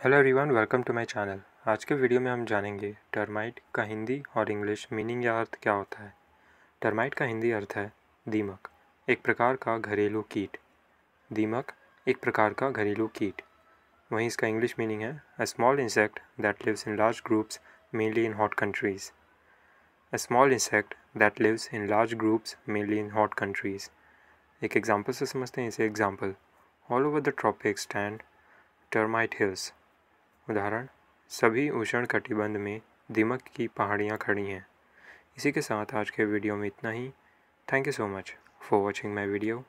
Hello everyone welcome to my channel आज के video में हम जानेंगे टर्माइट का हिंदी और इंग्लिश मीनिंग या अर्थ क्या होता है? टर्माइट का हिंदी अर्थ है दीमक, एक प्रकार का घरेलू कीट। दीमक, एक प्रकार का घरेलू कीट। वहीं इसका इंग्लिश मीनिंग है a small insect that lives in large groups mainly in hot countries a small insect that lives in large groups mainly in hot countries एक एग्ज़ाम्पल से समझते हैं, इसे example all over the tropic stand termite hills उदाहरण, सभी उष्ण कटिबंध में दीमक की पहाड़ियाँ खड़ी हैं। इसी के साथ आज के वीडियो में इतना ही। Thank you so much for watching my video